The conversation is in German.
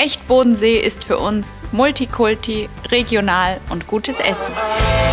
Echt Bodensee ist für uns Multikulti, regional und gutes Essen.